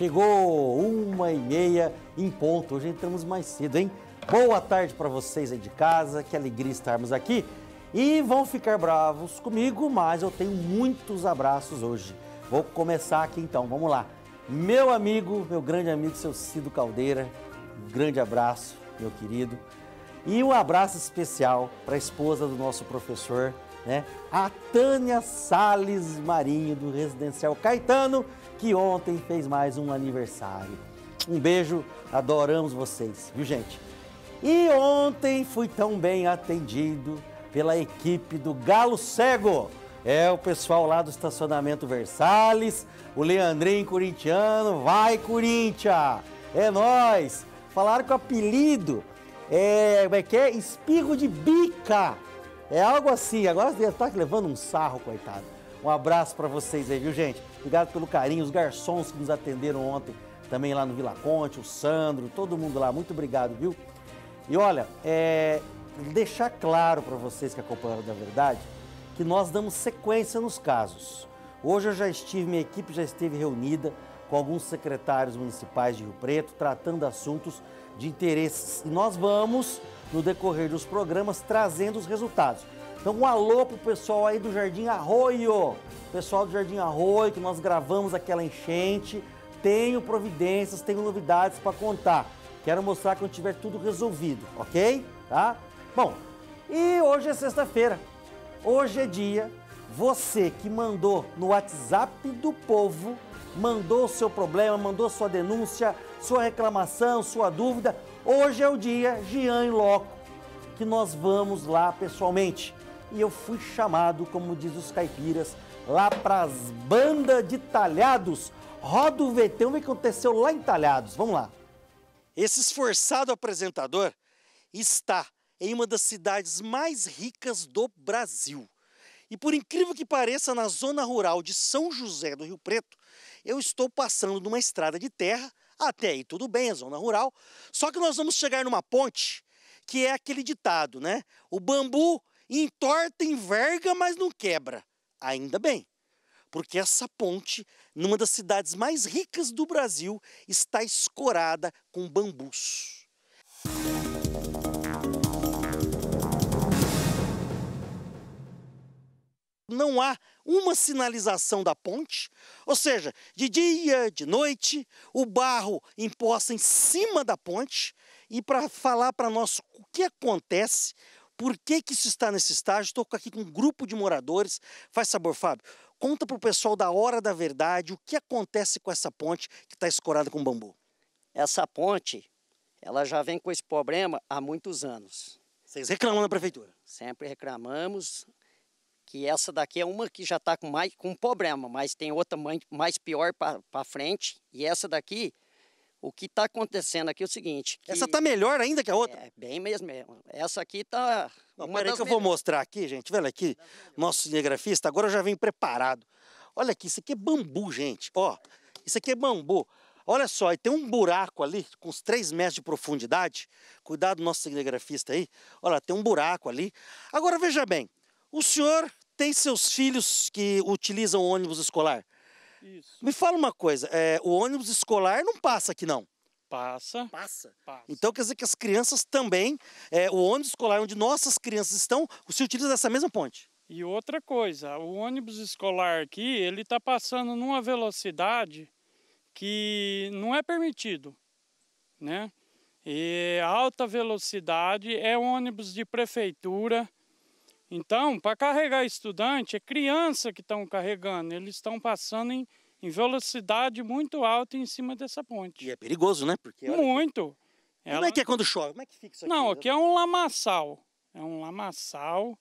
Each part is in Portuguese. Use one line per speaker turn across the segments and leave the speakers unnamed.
Chegou uma e meia em ponto. Hoje entramos mais cedo, hein? Boa tarde para vocês aí de casa. Que alegria estarmos aqui. E vão ficar bravos comigo, mas eu tenho muitos abraços hoje. Vou começar aqui então. Vamos lá. Meu amigo, meu grande amigo, seu Cido Caldeira. Um grande abraço, meu querido. E um abraço especial para a esposa do nosso professor, né? A Tânia Sales Marinho, do Residencial Caetano, que ontem fez mais um aniversário. Um beijo, adoramos vocês, viu gente? E ontem fui tão bem atendido pela equipe do Galo Cego. É o pessoal lá do estacionamento Versalhes, o Leandrinho corintiano, vai Corinthians! É nós. Falaram que o apelido é, como é que é? Espirro de bica. É algo assim. Agora você está levando um sarro, coitado. Um abraço para vocês aí, viu, gente? Obrigado pelo carinho, os garçons que nos atenderam ontem, também lá no Vila Conte, o Sandro, todo mundo lá. Muito obrigado, viu? E olha, é, deixar claro para vocês que acompanham da verdade que nós damos sequência nos casos. Hoje eu já estive, minha equipe já esteve reunida com alguns secretários municipais de Rio Preto, tratando assuntos de interesse. E nós vamos, no decorrer dos programas, trazendo os resultados. Então, um alô pro pessoal aí do Jardim Arroio. Pessoal do Jardim Arroio, que nós gravamos aquela enchente. Tenho providências, tenho novidades para contar. Quero mostrar quando tiver tudo resolvido, ok? Tá? Bom, e hoje é sexta-feira. Hoje é dia. Você que mandou no WhatsApp do povo, mandou o seu problema, mandou sua denúncia, sua reclamação, sua dúvida. Hoje é o dia, Gian Loco, que nós vamos lá pessoalmente e eu fui chamado, como diz os caipiras, lá para as bandas de talhados. Roda o VT, o que aconteceu lá em Talhados. Vamos lá. Esse esforçado apresentador está em uma das cidades mais ricas do Brasil. E por incrível que pareça, na zona rural de São José do Rio Preto, eu estou passando numa estrada de terra, até aí tudo bem, a zona rural, só que nós vamos chegar numa ponte que é aquele ditado, né? O bambu entorta, enverga, mas não quebra. Ainda bem, porque essa ponte, numa das cidades mais ricas do Brasil, está escorada com bambus. Não há uma sinalização da ponte, ou seja, de dia, de noite, o barro imposta em cima da ponte. E para falar para nós o que acontece, por que, que isso está nesse estágio? Estou aqui com um grupo de moradores. Faz sabor, Fábio. Conta para o pessoal da Hora da Verdade o que acontece com essa ponte que está escorada com bambu.
Essa ponte, ela já vem com esse problema há muitos anos.
Vocês reclamam na prefeitura?
Sempre reclamamos que essa daqui é uma que já está com mais com problema, mas tem outra mais pior para frente. E essa daqui o que está acontecendo aqui é o seguinte.
Essa está melhor ainda que a outra?
É, bem mesmo. Essa aqui está.
Peraí que eu vou mostrar aqui, gente. Olha aqui, nosso cinegrafista, agora já vem preparado. Olha aqui, isso aqui é bambu, gente. Ó, isso aqui é bambu. Olha só, e tem um buraco ali, com uns 3 metros de profundidade. Cuidado, nosso cinegrafista aí. Olha, tem um buraco ali. Agora, veja bem, o senhor tem seus filhos que utilizam ônibus escolar?
Isso.
Me fala uma coisa, é, o ônibus escolar não passa aqui não?
Passa.
Passa?
Passa.
Então quer dizer que as crianças também, é, o ônibus escolar onde nossas crianças estão, se utiliza dessa mesma ponte?
E outra coisa, o ônibus escolar aqui, ele está passando numa velocidade que não é permitido, né? E alta velocidade é ônibus de prefeitura. Então, para carregar estudante, é criança que estão carregando, eles estão passando em, em, velocidade muito alta em cima dessa ponte.
E é perigoso, né? Porque,
muito.
Ela... Como é que é quando chove? Como é que fica isso aqui?
Não, aqui é um lamaçal. É um lamaçal.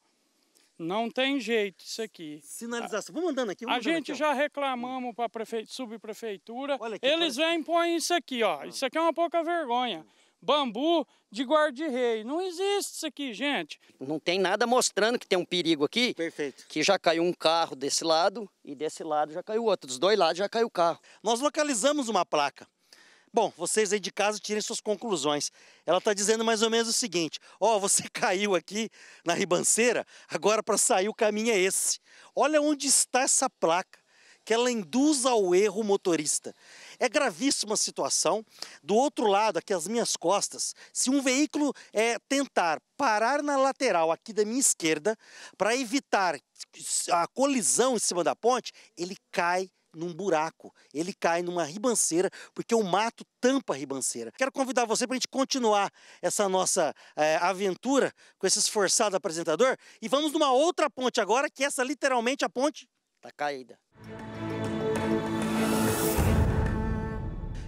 Não tem jeito isso aqui.
Sinalização. Vamos andando aqui. Vamos
a
andando
gente
aqui,
já reclamamos para a prefe... subprefeitura. Aqui, Eles vêm e põem isso aqui, ó. Isso aqui é uma pouca vergonha. Bambu de guarda-rei. Não existe isso aqui, gente.
Não tem nada mostrando que tem um perigo aqui.
Perfeito.
Que já caiu um carro desse lado e desse lado já caiu outro. Dos dois lados já caiu o carro.
Nós localizamos uma placa. Bom, vocês aí de casa tirem suas conclusões. Ela está dizendo mais ou menos o seguinte: ó, oh, você caiu aqui na ribanceira, agora para sair o caminho é esse. Olha onde está essa placa que ela induz ao erro motorista. É gravíssima a situação. Do outro lado, aqui às minhas costas, se um veículo é, tentar parar na lateral aqui da minha esquerda para evitar a colisão em cima da ponte, ele cai num buraco, ele cai numa ribanceira, porque o mato tampa a ribanceira. Quero convidar você para a gente continuar essa nossa é, aventura com esse esforçado apresentador e vamos numa outra ponte agora, que essa literalmente a ponte
está caída.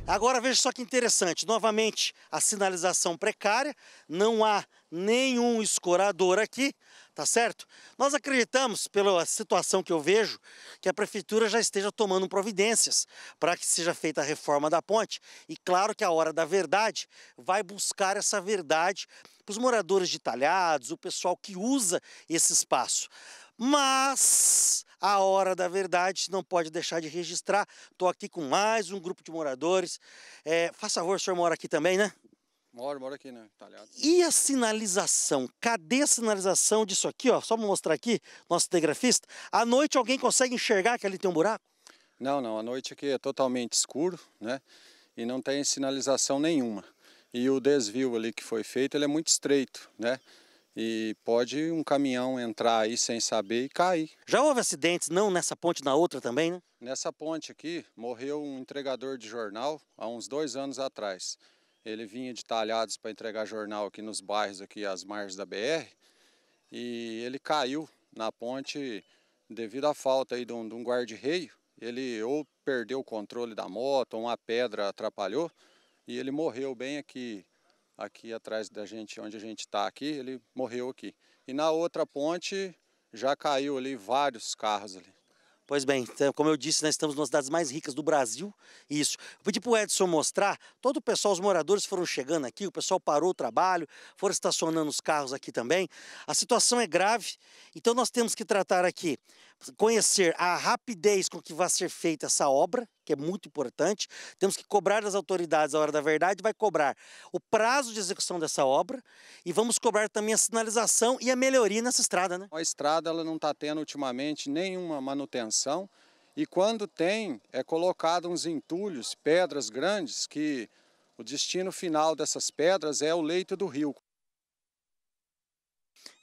Agora veja só que interessante, novamente a sinalização precária, não há nenhum escorador aqui, tá certo? Nós acreditamos, pela situação que eu vejo, que a prefeitura já esteja tomando providências para que seja feita a reforma da ponte. E claro que a hora da verdade vai buscar essa verdade para os moradores de talhados, o pessoal que usa esse espaço. Mas a hora da verdade não pode deixar de registrar. Estou aqui com mais um grupo de moradores. É, faça favor, o senhor mora aqui também, né?
Moro, moro aqui, né? Talhado.
E a sinalização? Cadê a sinalização disso aqui, ó? Só para mostrar aqui, nosso telegrafista. À noite alguém consegue enxergar que ali tem um buraco?
Não, não. À noite aqui é totalmente escuro, né? E não tem sinalização nenhuma. E o desvio ali que foi feito, ele é muito estreito, né? E pode um caminhão entrar aí sem saber e cair.
Já houve acidentes, não nessa ponte, na outra também, né?
Nessa ponte aqui, morreu um entregador de jornal há uns dois anos atrás. Ele vinha de talhados para entregar jornal aqui nos bairros, aqui às margens da BR, e ele caiu na ponte devido à falta aí de um, um guarda-reio. Ele ou perdeu o controle da moto, ou uma pedra atrapalhou, e ele morreu bem aqui aqui atrás da gente, onde a gente está aqui, ele morreu aqui. E na outra ponte já caiu ali vários carros ali.
Pois bem, então, como eu disse, nós estamos nas cidades mais ricas do Brasil. Isso. Eu pedi para o Edson mostrar. Todo o pessoal, os moradores foram chegando aqui, o pessoal parou o trabalho, foram estacionando os carros aqui também. A situação é grave, então nós temos que tratar aqui conhecer a rapidez com que vai ser feita essa obra, que é muito importante. Temos que cobrar das autoridades a hora da verdade, vai cobrar o prazo de execução dessa obra e vamos cobrar também a sinalização e a melhoria nessa estrada, né?
A estrada ela não está tendo ultimamente nenhuma manutenção e quando tem é colocado uns entulhos, pedras grandes que o destino final dessas pedras é o leito do rio.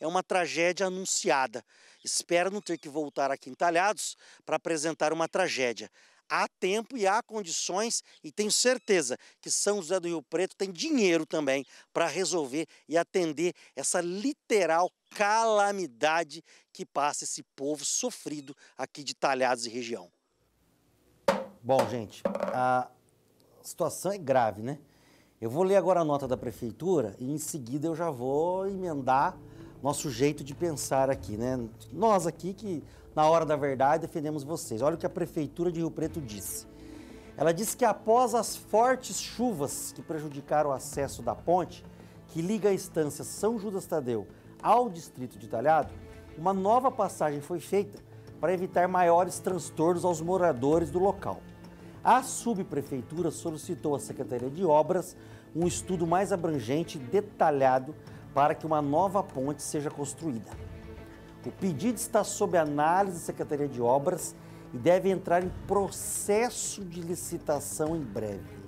É uma tragédia anunciada espera não ter que voltar aqui em Talhados para apresentar uma tragédia. Há tempo e há condições, e tenho certeza que São José do Rio Preto tem dinheiro também para resolver e atender essa literal calamidade que passa esse povo sofrido aqui de Talhados e região. Bom, gente, a situação é grave, né? Eu vou ler agora a nota da prefeitura e em seguida eu já vou emendar nosso jeito de pensar aqui, né? Nós aqui que na hora da verdade defendemos vocês. Olha o que a prefeitura de Rio Preto disse. Ela disse que após as fortes chuvas que prejudicaram o acesso da ponte que liga a estância São Judas Tadeu ao distrito de Talhado, uma nova passagem foi feita para evitar maiores transtornos aos moradores do local. A subprefeitura solicitou à Secretaria de Obras um estudo mais abrangente e detalhado para que uma nova ponte seja construída. O pedido está sob análise da Secretaria de Obras e deve entrar em processo de licitação em breve.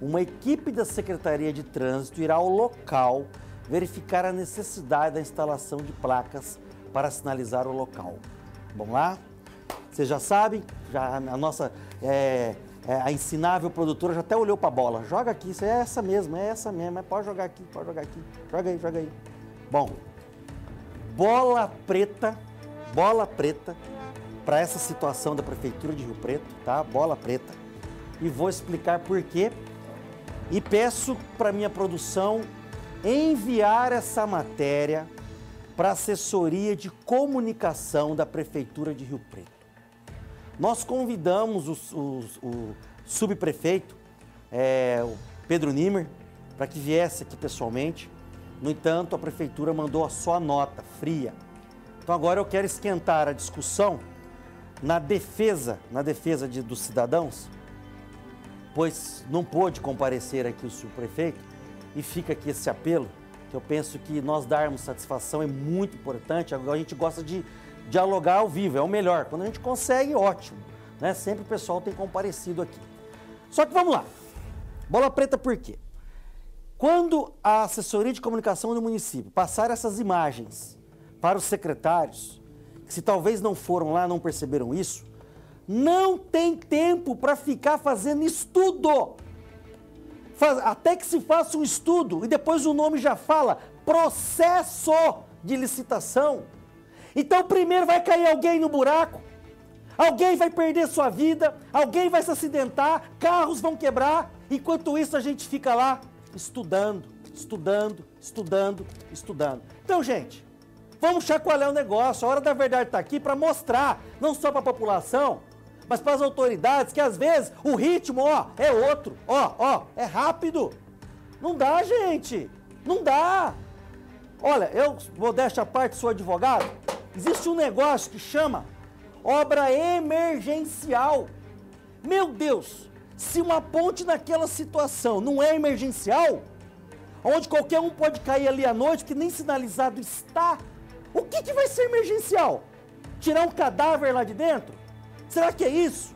Uma equipe da Secretaria de Trânsito irá ao local verificar a necessidade da instalação de placas para sinalizar o local. Vamos lá? Vocês já sabem, já a nossa é, é, a ensinável produtora já até olhou para a bola. Joga aqui, isso é essa mesmo, é essa mesmo. Pode jogar aqui, pode jogar aqui. Joga aí, joga aí. Bom, bola preta, bola preta para essa situação da Prefeitura de Rio Preto, tá? Bola preta. E vou explicar por quê. E peço para minha produção enviar essa matéria para a assessoria de comunicação da Prefeitura de Rio Preto. Nós convidamos o subprefeito, é, o Pedro Nimer, para que viesse aqui pessoalmente. No entanto, a prefeitura mandou a nota fria. Então agora eu quero esquentar a discussão na defesa, na defesa de, dos cidadãos, pois não pôde comparecer aqui o subprefeito e fica aqui esse apelo, que eu penso que nós darmos satisfação é muito importante. Agora a gente gosta de dialogar ao vivo, é o melhor. Quando a gente consegue, ótimo. né? Sempre o pessoal tem comparecido aqui. Só que vamos lá. Bola preta por quê? Quando a assessoria de comunicação do município passar essas imagens para os secretários, que se talvez não foram lá, não perceberam isso, não tem tempo para ficar fazendo estudo. Faz, até que se faça um estudo e depois o nome já fala processo de licitação. Então primeiro vai cair alguém no buraco, alguém vai perder sua vida, alguém vai se acidentar, carros vão quebrar. Enquanto isso a gente fica lá estudando, estudando, estudando, estudando. Então, gente, vamos chacoalhar o negócio. A hora da verdade está aqui para mostrar, não só para a população, mas para as autoridades, que às vezes o ritmo, ó, é outro, ó, ó, é rápido. Não dá, gente. Não dá. Olha, eu vou deixar a parte, sou advogado. Existe um negócio que chama obra emergencial. Meu Deus, se uma ponte naquela situação não é emergencial, onde qualquer um pode cair ali à noite, que nem sinalizado está, o que, que vai ser emergencial? Tirar um cadáver lá de dentro? Será que é isso?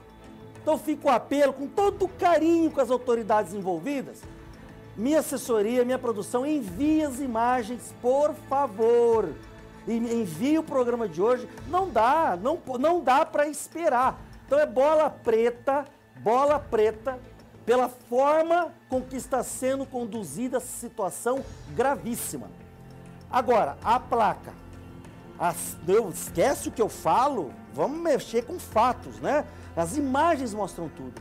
Então fica o apelo com todo carinho com as autoridades envolvidas. Minha assessoria, minha produção, envie as imagens, por favor. Envie o programa de hoje. Não dá, não, não dá para esperar. Então é bola preta bola preta pela forma com que está sendo conduzida essa situação gravíssima. Agora, a placa. As, eu, esquece o que eu falo, vamos mexer com fatos, né? As imagens mostram tudo.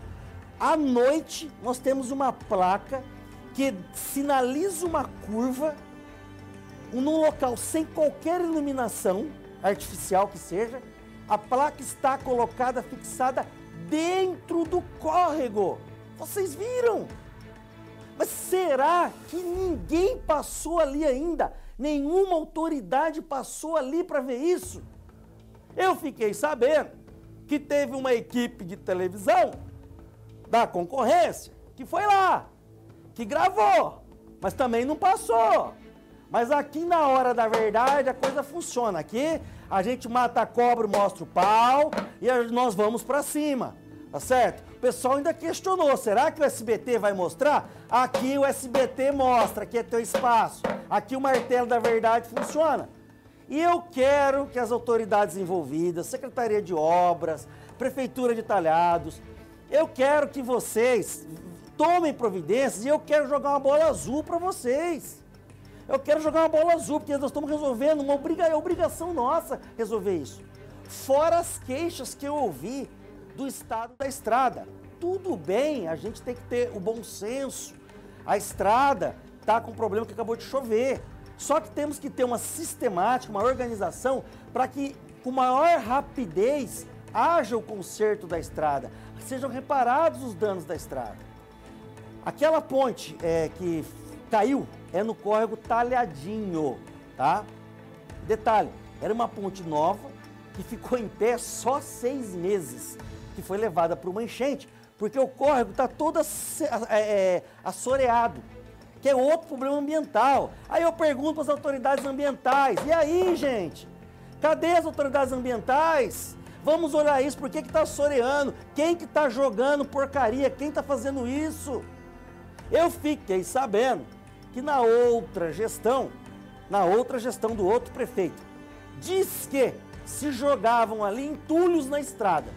À noite, nós temos uma placa que sinaliza uma curva num local sem qualquer iluminação artificial que seja. A placa está colocada, fixada dentro do córrego. Vocês viram? Mas será que ninguém passou ali ainda? Nenhuma autoridade passou ali para ver isso? Eu fiquei sabendo que teve uma equipe de televisão da concorrência que foi lá, que gravou, mas também não passou. Mas aqui na hora da verdade a coisa funciona. Aqui a gente mata a cobra, mostra o pau e nós vamos para cima. Tá certo? O pessoal ainda questionou, será que o SBT vai mostrar? Aqui o SBT mostra, aqui é teu espaço. Aqui o martelo da verdade funciona. E eu quero que as autoridades envolvidas, Secretaria de Obras, Prefeitura de Talhados, eu quero que vocês tomem providências e eu quero jogar uma bola azul para vocês. Eu quero jogar uma bola azul, porque nós estamos resolvendo, uma obriga, é obrigação nossa resolver isso. Fora as queixas que eu ouvi do estado da estrada. Tudo bem, a gente tem que ter o bom senso. A estrada está com problema que acabou de chover. Só que temos que ter uma sistemática, uma organização para que com maior rapidez haja o conserto da estrada, sejam reparados os danos da estrada. Aquela ponte é, que caiu é no córrego Talhadinho, tá? Detalhe, era uma ponte nova que ficou em pé só seis meses que foi levada para uma enchente, porque o córrego está todo é, é, assoreado, que é outro problema ambiental. Aí eu pergunto para as autoridades ambientais, e aí, gente? Cadê as autoridades ambientais? Vamos olhar isso, por que está assoreando? Quem que está jogando porcaria? Quem está fazendo isso? Eu fiquei sabendo que na outra gestão, na outra gestão do outro prefeito, diz que se jogavam ali entulhos na estrada.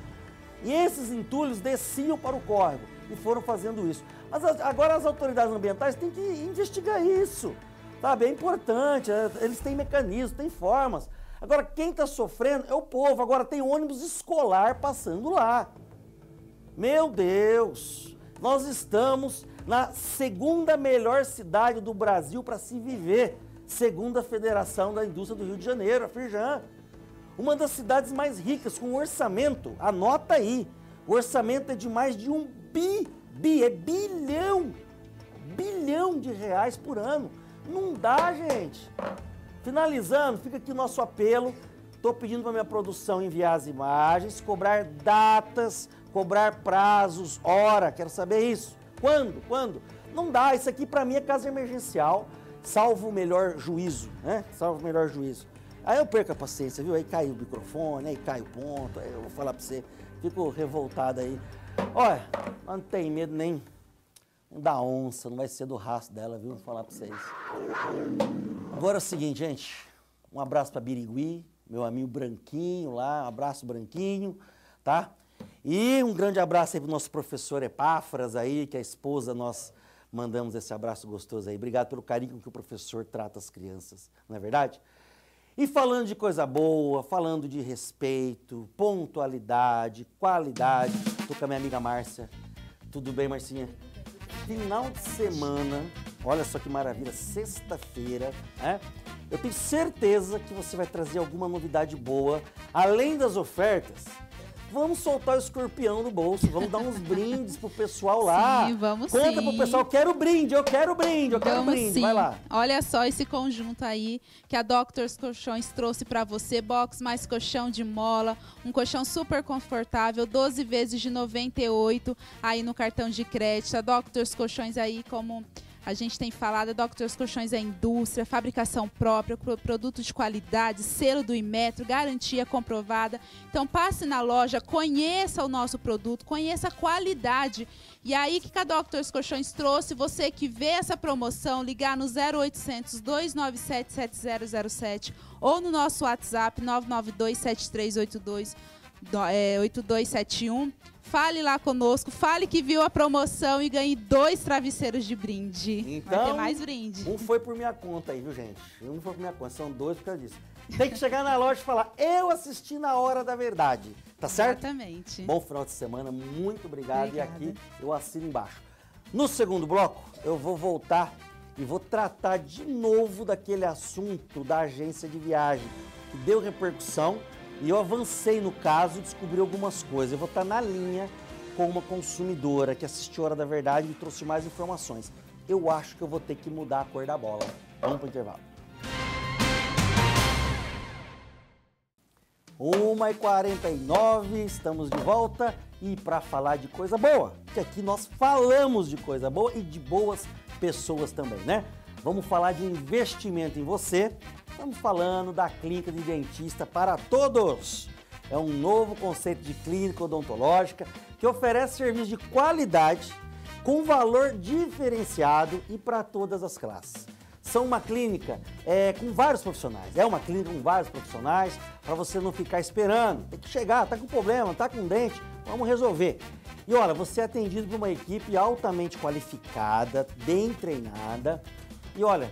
E esses entulhos desciam para o córrego e foram fazendo isso. Mas agora as autoridades ambientais têm que investigar isso. Sabe? É importante, é, eles têm mecanismos, têm formas. Agora, quem está sofrendo é o povo. Agora tem ônibus escolar passando lá. Meu Deus! Nós estamos na segunda melhor cidade do Brasil para se viver, segundo a Federação da Indústria do Rio de Janeiro, a Firjan uma das cidades mais ricas, com orçamento, anota aí, o orçamento é de mais de um bi, bi, é bilhão, bilhão de reais por ano. Não dá, gente. Finalizando, fica aqui o nosso apelo. Estou pedindo para minha produção enviar as imagens, cobrar datas, cobrar prazos, hora, quero saber isso. Quando? Quando? Não dá, isso aqui para mim é caso emergencial, salvo o melhor juízo, né? Salvo o melhor juízo. Aí eu perco a paciência, viu? Aí cai o microfone, aí cai o ponto, aí eu vou falar para você. Fico revoltado aí. Olha, não tem medo nem da onça, não vai ser do rastro dela, viu? Vou falar pra vocês. Agora é o seguinte, gente. Um abraço para Birigui, meu amigo Branquinho lá, um abraço Branquinho, tá? E um grande abraço aí pro nosso professor Epáfras aí, que a esposa nós mandamos esse abraço gostoso aí. Obrigado pelo carinho com que o professor trata as crianças, não é verdade? E falando de coisa boa, falando de respeito, pontualidade, qualidade, tô com a minha amiga Márcia. Tudo bem, Marcinha? Final de semana, olha só que maravilha, sexta-feira, né? Eu tenho certeza que você vai trazer alguma novidade boa, além das ofertas vamos soltar o escorpião no bolso, vamos dar uns brindes pro pessoal lá.
Sim, vamos
Conta
sim.
pro pessoal, quero brinde, eu quero brinde, eu quero
Vamos
brinde,
sim.
vai lá.
Olha só esse conjunto aí que a Doctors Colchões trouxe pra você. Box mais colchão de mola, um colchão super confortável, 12 vezes de 98 aí no cartão de crédito. A Doctors Colchões aí como a gente tem falado, Doctors Colchões é indústria, fabricação própria, pro- produto de qualidade, selo do Imetro, garantia comprovada. Então passe na loja, conheça o nosso produto, conheça a qualidade. E aí, que a Doctors Colchões trouxe? Você que vê essa promoção, ligar no 0800 297 7007 ou no nosso WhatsApp 992 7382 do- é, 8271. Fale lá conosco, fale que viu a promoção e ganhe dois travesseiros de brinde. Vai
Então,
ter mais brinde.
Um foi por minha conta aí, viu, gente? Um foi por minha conta, são dois por causa disso. Tem que chegar na loja e falar, eu assisti na hora da verdade, tá certo?
Exatamente.
Bom final de semana, muito obrigado.
Obrigada.
E aqui eu assino embaixo. No segundo bloco, eu vou voltar e vou tratar de novo daquele assunto da agência de viagem, que deu repercussão e eu avancei no caso e descobri algumas coisas. Eu vou estar na linha com uma consumidora que assistiu Hora da Verdade e me trouxe mais informações. Eu acho que eu vou ter que mudar a cor da bola. Vamos para o intervalo. 1h49, estamos de volta e para falar de coisa boa, que aqui nós falamos de coisa boa e de boas pessoas também, né? Vamos falar de investimento em você, estamos falando da clínica de dentista para todos. É um novo conceito de clínica odontológica que oferece serviço de qualidade com valor diferenciado e para todas as classes são uma clínica é, com vários profissionais. É uma clínica com vários profissionais para você não ficar esperando. Tem que chegar, tá com problema, tá com dente, vamos resolver. E olha, você é atendido por uma equipe altamente qualificada, bem treinada. E olha,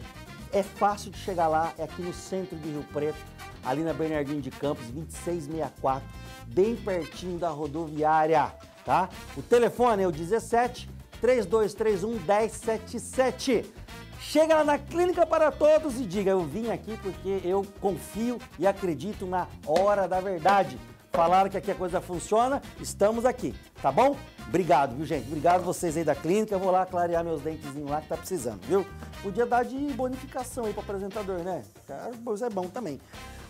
é fácil de chegar lá, é aqui no centro de Rio Preto, ali na Bernardino de Campos, 2664, bem pertinho da rodoviária, tá? O telefone é o 17 3231 1077. Chega lá na Clínica para Todos e diga: Eu vim aqui porque eu confio e acredito na hora da verdade. Falaram que aqui a coisa funciona, estamos aqui, tá bom? Obrigado, viu, gente? Obrigado vocês aí da clínica. Eu vou lá clarear meus dentezinhos lá que tá precisando, viu? Podia dar de bonificação aí pro apresentador, né? Cara, Isso é bom também.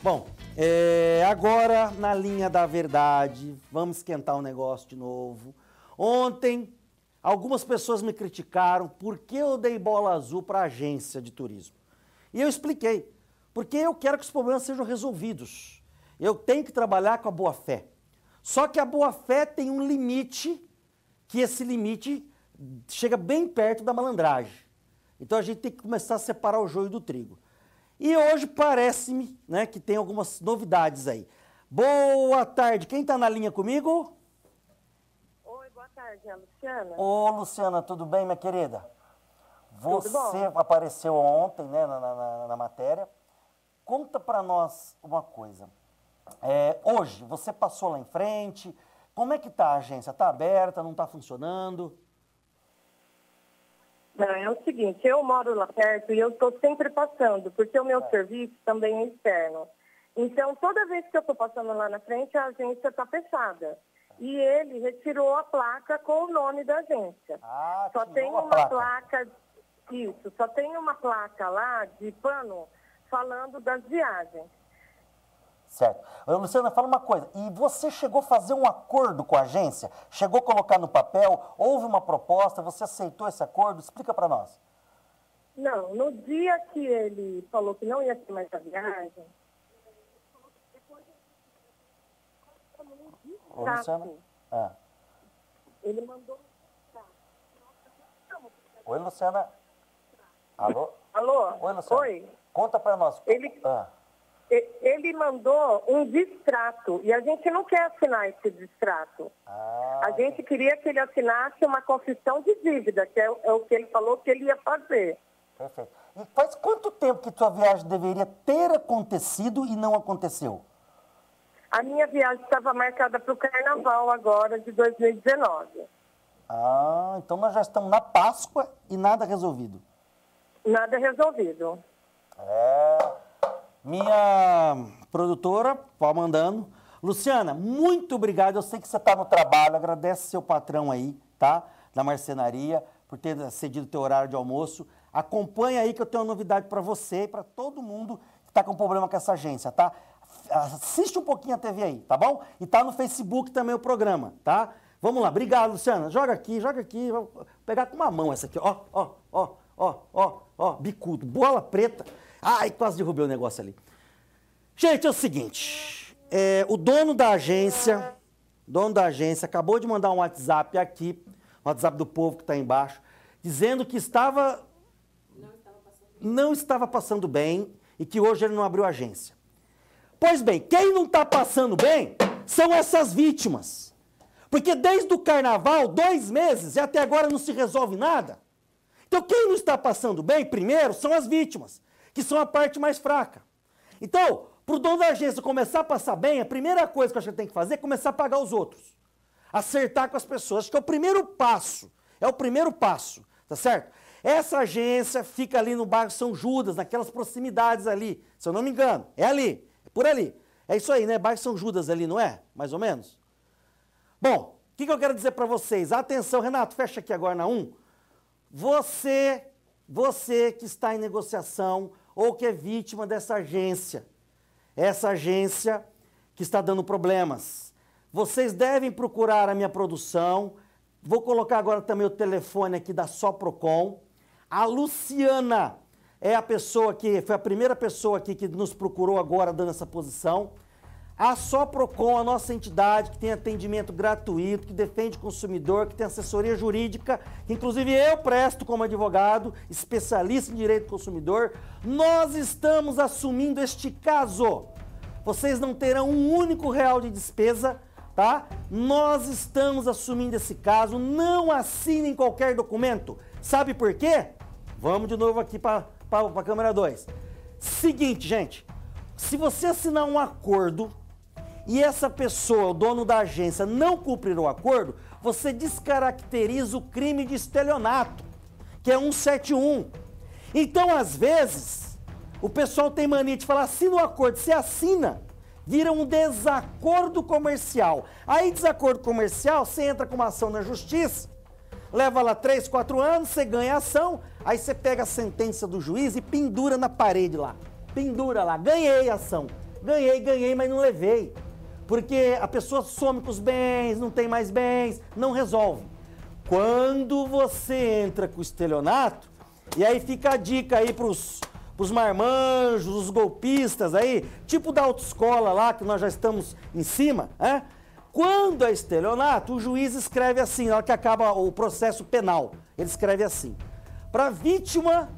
Bom, é, agora na linha da verdade, vamos esquentar o negócio de novo. Ontem Algumas pessoas me criticaram porque eu dei bola azul para a agência de turismo. E eu expliquei, porque eu quero que os problemas sejam resolvidos. Eu tenho que trabalhar com a boa fé. Só que a boa fé tem um limite, que esse limite chega bem perto da malandragem. Então a gente tem que começar a separar o joio do trigo. E hoje parece-me né, que tem algumas novidades aí. Boa tarde, quem está na linha comigo?
Oi, boa tarde, é a Luciana.
Ô, Luciana, tudo bem, minha querida? Você apareceu ontem, né, na, na- na- matéria. Conta pra nós uma coisa. É, hoje, você passou lá em frente. Como é que tá a agência? Tá aberta? Não tá funcionando?
Não, é o seguinte, eu moro lá perto e eu estou sempre passando, porque o meu serviço também é externo. Então, toda vez que eu estou passando lá na frente, a agência está fechada. E ele retirou a placa com o nome da agência.
Ah,
Só tem uma
placa.
placa, isso, só tem uma placa lá de pano falando das viagens.
Certo. Luciana, fala uma coisa. E você chegou a fazer um acordo com a agência? Chegou a colocar no papel? Houve uma proposta? Você aceitou esse acordo? Explica pra nós.
Não, no dia que ele falou que não ia ter mais a viagem,
Ô, Luciana? Ah.
Ele mandou.
Oi, Luciana. Alô?
Alô?
Oi, Luciana.
Oi.
Conta pra nós.
Ele-
Ah.
Ele mandou um distrato e a gente não quer assinar esse distrato.
Ah,
A gente queria que ele assinasse uma confissão de dívida, que é, o- é o que ele falou que ele ia fazer.
perfeito. E faz quanto tempo que tua viagem deveria ter acontecido e não aconteceu?
A minha viagem estava marcada para o carnaval agora de 2019.
Ah, então nós já estamos na Páscoa e nada resolvido.
Nada resolvido.
É. Minha produtora, pode mandando. Luciana, muito obrigado. Eu sei que você está no trabalho. Agradece seu patrão aí, tá? Da marcenaria, por ter cedido teu horário de almoço. Acompanha aí que eu tenho uma novidade para você e para todo mundo que está com problema com essa agência, tá? Assiste um pouquinho a TV aí, tá bom? E tá no Facebook também o programa, tá? Vamos lá, obrigado, Luciana. Joga aqui, joga aqui. Vou pegar com uma mão essa aqui, ó, ó, ó, ó, ó, ó, bicudo, bola preta. Ai, quase derrubei o negócio ali. Gente, é o seguinte, é, o dono da agência, dono da agência, acabou de mandar um WhatsApp aqui, um WhatsApp do povo que está embaixo, dizendo que estava não estava passando bem e que hoje ele não abriu agência. Pois bem, quem não está passando bem são essas vítimas. Porque desde o carnaval, dois meses, e até agora não se resolve nada. Então, quem não está passando bem, primeiro, são as vítimas, que são a parte mais fraca. Então, para o dono da agência começar a passar bem, a primeira coisa que a gente tem que fazer é começar a pagar os outros. Acertar com as pessoas. Que é o primeiro passo. É o primeiro passo, tá certo? Essa agência fica ali no bairro São Judas, naquelas proximidades ali, se eu não me engano. É ali, é por ali. É isso aí, né? Bairro São Judas ali, não é? Mais ou menos? Bom, o que, que eu quero dizer para vocês? Atenção, Renato, fecha aqui agora na 1. Você, você que está em negociação ou que é vítima dessa agência, essa agência que está dando problemas, vocês devem procurar a minha produção. Vou colocar agora também o telefone aqui da Soprocom. A Luciana é a pessoa que foi a primeira pessoa aqui que nos procurou agora dando essa posição. A Soprocom, a nossa entidade que tem atendimento gratuito, que defende o consumidor, que tem assessoria jurídica, que inclusive eu presto como advogado, especialista em direito do consumidor, nós estamos assumindo este caso. Vocês não terão um único real de despesa, tá? Nós estamos assumindo esse caso, não assinem qualquer documento. Sabe por quê? Vamos de novo aqui para a câmera 2. Seguinte, gente, se você assinar um acordo e essa pessoa, o dono da agência, não cumprir o acordo, você descaracteriza o crime de estelionato, que é 171. Então, às vezes, o pessoal tem mania de falar, assina o acordo, você assina, vira um desacordo comercial. Aí, desacordo comercial, você entra com uma ação na justiça, leva lá 3, 4 anos, você ganha a ação, aí você pega a sentença do juiz e pendura na parede lá. Pendura lá, ganhei a ação. Ganhei, ganhei, mas não levei. Porque a pessoa some com os bens, não tem mais bens, não resolve. Quando você entra com o estelionato, e aí fica a dica aí pros, pros marmanjos, os golpistas aí, tipo da autoescola lá, que nós já estamos em cima, né? Quando é estelionato, o juiz escreve assim, na hora que acaba o processo penal, ele escreve assim. Para vítima,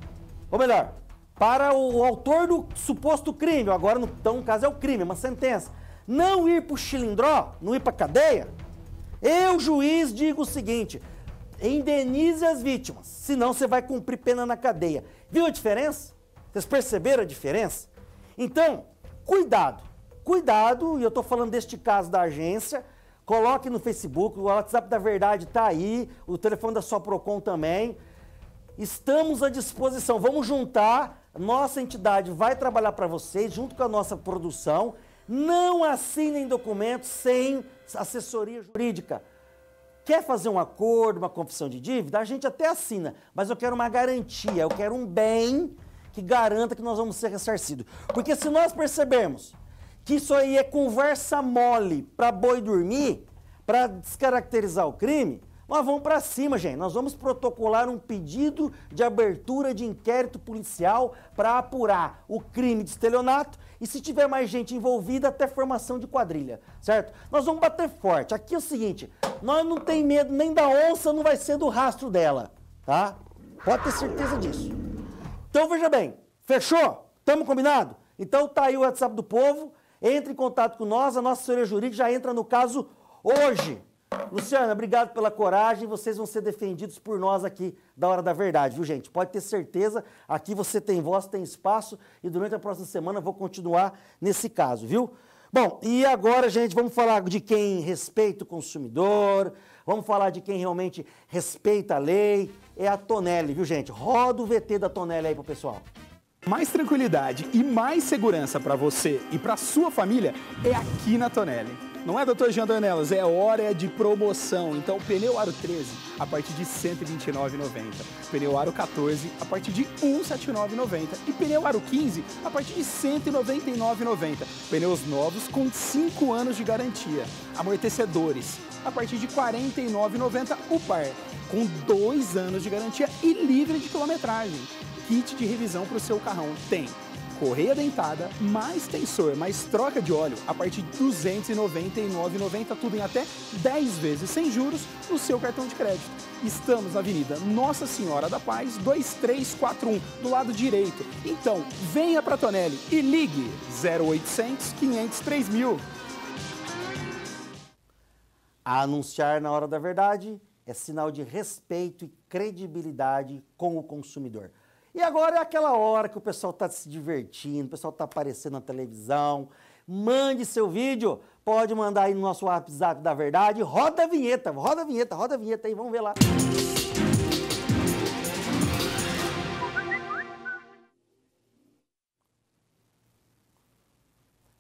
ou melhor, para o autor do suposto crime, agora no, então, no caso é o crime, é uma sentença, não ir para o chilindró, não ir para a cadeia, eu, juiz, digo o seguinte: indenize as vítimas, senão você vai cumprir pena na cadeia. Viu a diferença? Vocês perceberam a diferença? Então, cuidado, cuidado, e eu estou falando deste caso da agência. Coloque no Facebook, o WhatsApp da Verdade está aí, o telefone da sua Procon também. Estamos à disposição. Vamos juntar. Nossa entidade vai trabalhar para vocês, junto com a nossa produção. Não assinem documentos sem assessoria jurídica. Quer fazer um acordo, uma confissão de dívida? A gente até assina, mas eu quero uma garantia, eu quero um bem que garanta que nós vamos ser ressarcidos. Porque se nós percebermos que isso aí é conversa mole para boi dormir, para descaracterizar o crime, nós vamos para cima, gente. Nós vamos protocolar um pedido de abertura de inquérito policial para apurar o crime de estelionato e se tiver mais gente envolvida, até formação de quadrilha, certo? Nós vamos bater forte. Aqui é o seguinte, nós não tem medo nem da onça, não vai ser do rastro dela, tá? Pode ter certeza disso. Então veja bem, fechou? Tamo combinado? Então tá aí o WhatsApp do povo, entre em contato com nós, a nossa assessoria jurídica já entra no caso hoje. Luciana, obrigado pela coragem. Vocês vão ser defendidos por nós aqui da Hora da Verdade, viu, gente? Pode ter certeza. Aqui você tem voz, tem espaço e durante a próxima semana eu vou continuar nesse caso, viu? Bom, e agora, gente, vamos falar de quem respeita o consumidor, vamos falar de quem realmente respeita a lei. É a Tonelli, viu, gente? Roda o VT da Tonelli aí pro pessoal.
Mais tranquilidade e mais segurança para você e para sua família é aqui na Tonelli. Não é, doutor Jean Danelas? É hora de promoção. Então, pneu aro 13 a partir de R$ 129,90. Pneu aro 14 a partir de R$ 179,90. E pneu aro 15 a partir de R$ 199,90. Pneus novos com 5 anos de garantia. Amortecedores a partir de R$ 49,90 o par. Com 2 anos de garantia e livre de quilometragem. Kit de revisão para o seu carrão tem correia dentada, mais tensor, mais troca de óleo a partir de R$ 299,90, tudo em até 10 vezes sem juros no seu cartão de crédito. Estamos na Avenida Nossa Senhora da Paz, 2341, do lado direito. Então, venha para Tonelli e ligue 0800 500 mil.
Anunciar na hora da verdade é sinal de respeito e credibilidade com o consumidor. E agora é aquela hora que o pessoal está se divertindo, o pessoal está aparecendo na televisão. Mande seu vídeo, pode mandar aí no nosso WhatsApp da verdade. Roda a vinheta, roda a vinheta, roda a vinheta aí, vamos ver lá.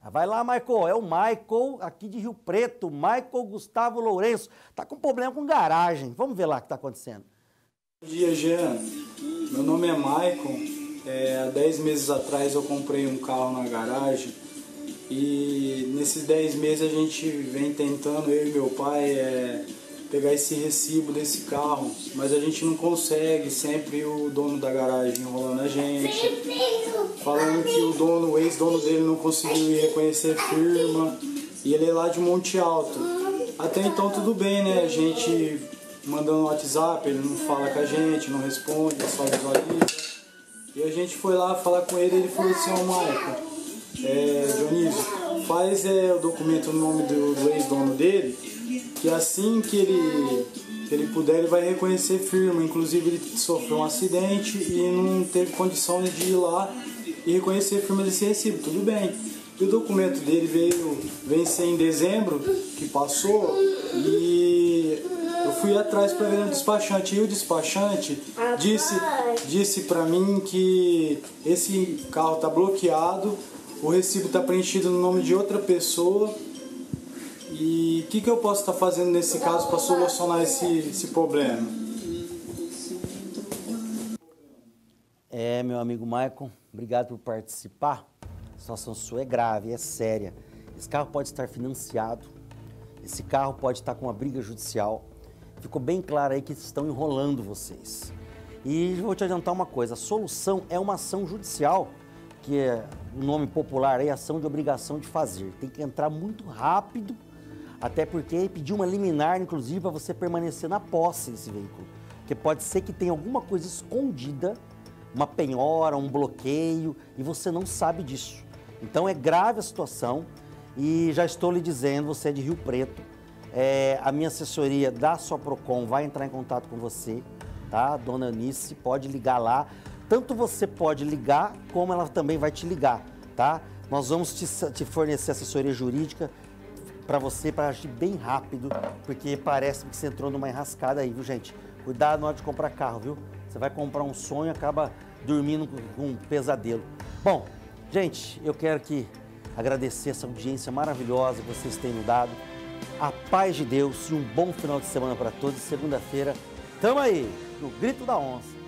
Ah, vai lá, Michael. É o Michael aqui de Rio Preto. Michael Gustavo Lourenço. Tá com problema com garagem. Vamos ver lá o que está acontecendo.
Bom dia, Jean. Meu nome é Maicon. É, há 10 meses atrás eu comprei um carro na garagem e nesses 10 meses a gente vem tentando, eu e meu pai, é, pegar esse recibo desse carro, mas a gente não consegue, sempre o dono da garagem enrolando a gente, falando que o dono, o ex-dono dele não conseguiu reconhecer firma e ele é lá de Monte Alto. Até então tudo bem, né? A gente mandando no WhatsApp, ele não fala com a gente, não responde, só visualiza. E a gente foi lá falar com ele ele falou assim, ó oh, Marco, é, Dionísio, faz é, o documento no nome do, do ex-dono dele, que assim que ele, que ele puder ele vai reconhecer firma. Inclusive ele sofreu um acidente e não teve condições de ir lá e reconhecer firma desse recibo, tudo bem. E o documento dele veio vencer em dezembro, que passou, e fui atrás para ver um despachante e o despachante disse disse para mim que esse carro está bloqueado, o recibo está preenchido no nome de outra pessoa e o que, que eu posso estar tá fazendo nesse caso para solucionar esse, esse problema?
É, meu amigo Maicon, obrigado por participar. A situação sua é grave, é séria. Esse carro pode estar financiado, esse carro pode estar com uma briga judicial, ficou bem claro aí que estão enrolando vocês. E vou te adiantar uma coisa, a solução é uma ação judicial, que é o nome popular aí, ação de obrigação de fazer. Tem que entrar muito rápido, até porque pedir uma liminar, inclusive, para você permanecer na posse desse veículo. Porque pode ser que tenha alguma coisa escondida, uma penhora, um bloqueio, e você não sabe disso. Então é grave a situação e já estou lhe dizendo, você é de Rio Preto, é, a minha assessoria da Soprocom vai entrar em contato com você, tá? Dona Anice, pode ligar lá. Tanto você pode ligar, como ela também vai te ligar, tá? Nós vamos te, te fornecer assessoria jurídica para você, para agir bem rápido, porque parece que você entrou numa enrascada aí, viu, gente? Cuidado na hora de comprar carro, viu? Você vai comprar um sonho e acaba dormindo com um pesadelo. Bom, gente, eu quero que agradecer essa audiência maravilhosa que vocês têm me dado a paz de Deus e um bom final de semana para todos. Segunda-feira, tamo aí, no Grito da Onça.